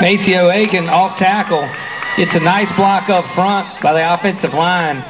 Maceo Aiken off tackle. It's a nice block up front by the offensive line.